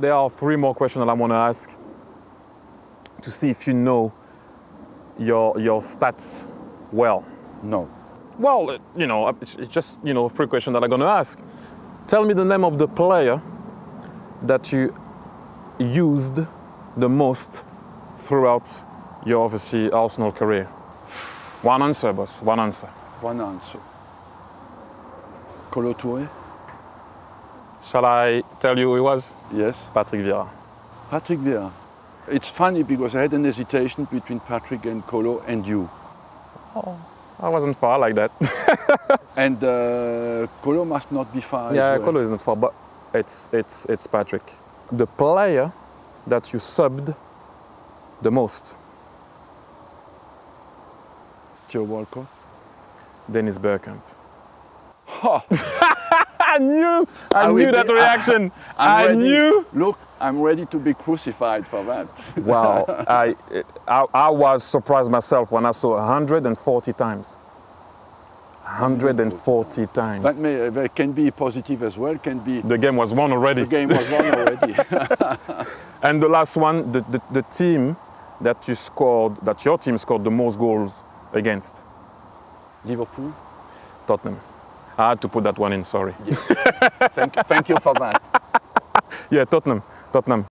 there are three more questions that I want to ask to see if you know your your stats well. No. Well, uh, you know, uh, it's it's just you know three questions that I'm going to ask. Tell me the name of the player that you used the most throughout your obviously Arsenal career. One answer, boss. One answer. One answer. Kolo Touré? Shall I tell you who he was? Yes. Patrick Vieira. Patrick Vieira. It's funny because I had an hesitation between Patrick and Kolo and you. Oh, I wasn't far like that. And uh, Kolo must not be far. as yeah, well. Kolo is not far, but it's it's it's Patrick. The player that you subbed the most, Theo Walcott. Dennis Bergkamp. Ha! I knew, I, I knew that be- reaction. I'm I knew. Look, I'm ready to be crucified for that. Wow, I, I I was surprised myself when I saw 140 times. 140 times. That may uh, that can be positive as well. Can be the game was won already. the game was won already. And the last one, the, the, the team that you scored, that your team scored the most goals against, Liverpool. Tottenham. I had to put that one in, sorry. Thank, thank you for that. Yeah, Tottenham. Tottenham.